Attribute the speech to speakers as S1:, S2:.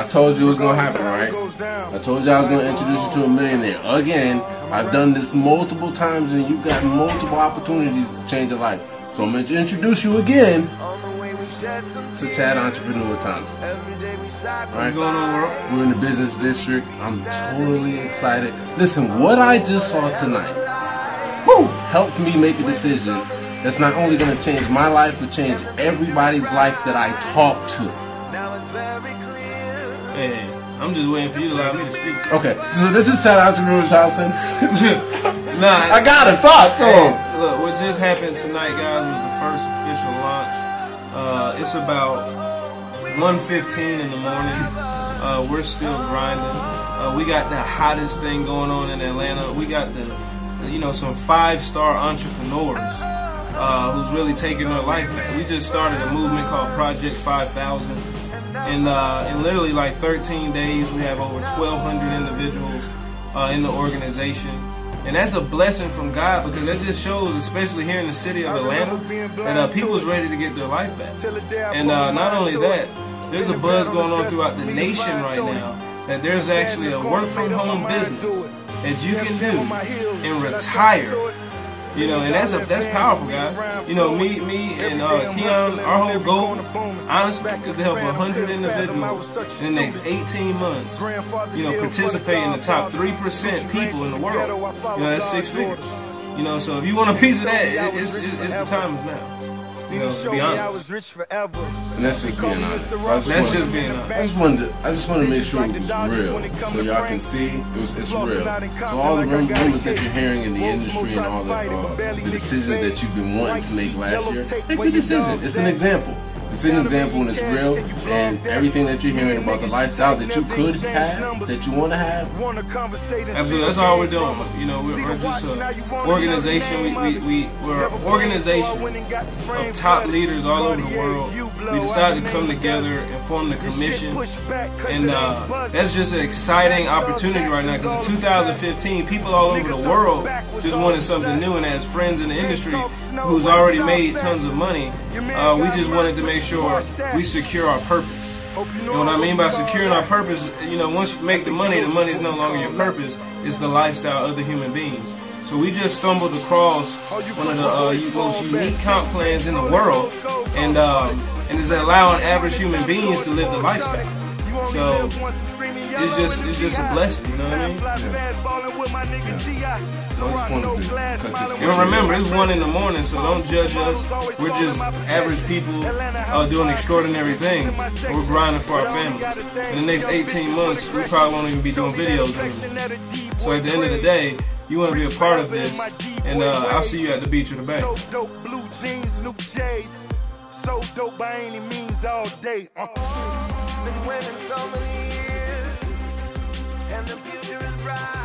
S1: I told you it was gonna happen, right? I told you I was gonna introduce you to a millionaire. Again, I've done this multiple times and you've got multiple opportunities to change your life. So I'm gonna introduce you again to Chad Entrepreneur Thompson. Alright, we're in the business district. I'm totally excited. Listen, what I just saw tonight whew, helped me make a decision that's not only gonna change my life, but change everybody's life that I talk to.
S2: Hey, I'm just waiting for you to allow me to speak.
S1: Okay, so this is Chad Entrepreneur Thompson.
S2: Nah,
S1: I gotta talk to him.
S2: Look, what just happened tonight, guys, was the first official launch. Uh, it's about 1.15 in the morning. Uh, we're still grinding. Uh, we got the hottest thing going on in Atlanta. We got the, you know, some five-star entrepreneurs uh, who's really taking their life back. We just started a movement called Project 5000. And uh, in literally like 13 days, we have over 1,200 individuals uh, in the organization. And that's a blessing from God because that just shows, especially here in the city of Atlanta, that uh, people's ready to get their life back. And uh, not only that, there's a buzz going on throughout the nation right now that there's actually a work from home business that you can do and retire. You know, and that's a, that's powerful, guys. You know, me, me, and uh, Keon, our whole goal, honestly, is they help 100 individuals in the next 18 months. You know, participate in the top three percent people in the world. You know, that's six figures. You know, so if you want a piece of that, it's, it's, it's the time is now. You know, to be honest.
S1: And that's just being honest. So just
S2: That's
S1: wanted-
S2: just being honest.
S1: I just wanted to, I just wanted to make sure it was real, so y'all can see it was, it's real. So all the rumors that you're hearing in the industry and all the, uh, the decisions that you've been wanting to make last year, make the decision. It's an example. It's an example and it's real. And everything that you're hearing about the lifestyle that you could have, that you want to have,
S2: Absolutely, that's all we're doing. You know, we're, we're just an organization. We, we, we, we're an organization of top leaders all over the world. We decided to come together and form the commission. And uh, that's just an exciting opportunity right now because in 2015, people all over the world just wanted something new. And as friends in the industry who's already made tons of money, uh, we just wanted to make sure we secure our purpose. You know what I mean by securing our purpose? You know, once you make the money, the money is no longer your purpose. It's the lifestyle of the human beings. So we just stumbled across one of the uh, most unique comp plans in the world, and um, and is allowing average human beings to live the lifestyle. So it's just it's just a blessing, you know what I mean?
S1: so I just wanted to cut this.
S2: And remember, it's one in the morning, so don't judge us. We're just average people uh, doing extraordinary things. We're grinding for our family. In the next 18 months, we probably won't even be doing videos anymore. So at the end of the day, you want to be a part of this, and uh, I'll see you at the beach or the bay.
S3: So dope, by any means all day. Uh.
S4: Been so many years, and the future is bright.